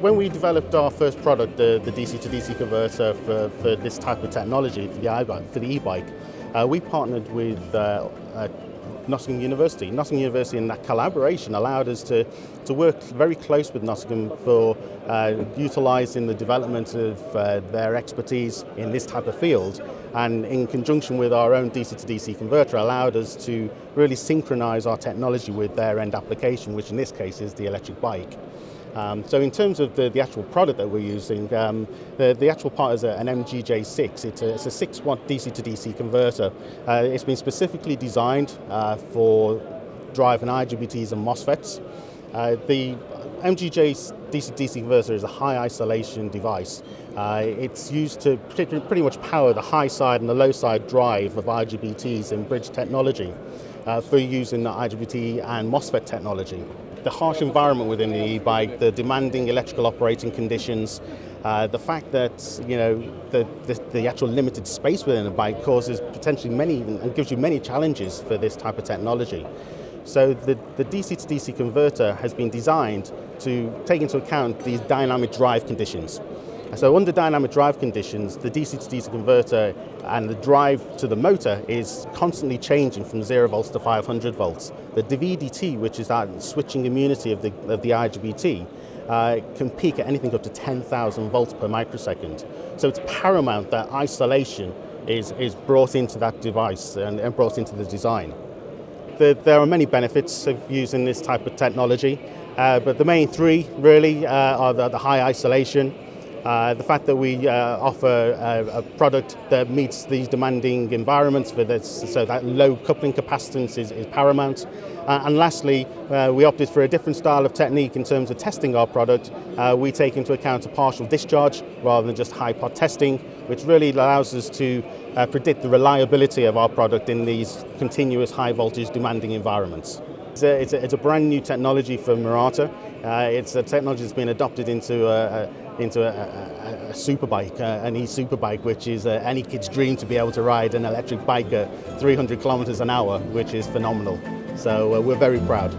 when we developed our first product, the, the DC to DC converter for, for this type of technology, for the e-bike, uh, we partnered with uh, uh, Nottingham University. Nottingham University and that collaboration allowed us to, to work very close with Nottingham for uh, utilising the development of uh, their expertise in this type of field and in conjunction with our own DC to DC converter allowed us to really synchronise our technology with their end application, which in this case is the electric bike. Um, so in terms of the, the actual product that we're using, um, the, the actual part is a, an MGJ6. It's a, it's a 6 watt DC to DC converter. Uh, it's been specifically designed uh, for driving IGBTs and MOSFETs. Uh, the MGJ DC DC converter is a high isolation device. Uh, it's used to pretty much power the high side and the low side drive of IGBTs in bridge technology uh, for using the IGBT and MOSFET technology the harsh environment within the e-bike, the demanding electrical operating conditions, uh, the fact that you know the, the, the, actual limited space within a bike causes potentially many and gives you many challenges for this type of technology. So the, the DC to DC converter has been designed to take into account these dynamic drive conditions. So under dynamic drive conditions, the DC to DC converter and the drive to the motor is constantly changing from 0 volts to 500 volts. The VDT, which is that switching immunity of the, of the IGBT, uh, can peak at anything up to 10,000 volts per microsecond. So it's paramount that isolation is, is brought into that device and, and brought into the design. The, there are many benefits of using this type of technology, uh, but the main three really uh, are the, the high isolation, uh, the fact that we uh, offer a, a, product that meets these demanding environments for this, so that low coupling capacitance is, is paramount. Uh, and lastly, uh, we opted for a different style of technique in terms of testing our product. Uh, we take into account a partial discharge rather than just high pot testing, which really allows us to predict the reliability of our product in these continuous high voltage demanding environments. It's a, it's a, it's a brand new technology for Murata. It's a technology that's been adopted into a, a into a, a, a superbike, uh, an e-superbike, which is uh, any kid's dream to be able to ride an electric bike at 300 kilometers an hour, which is phenomenal. So uh, we're very proud.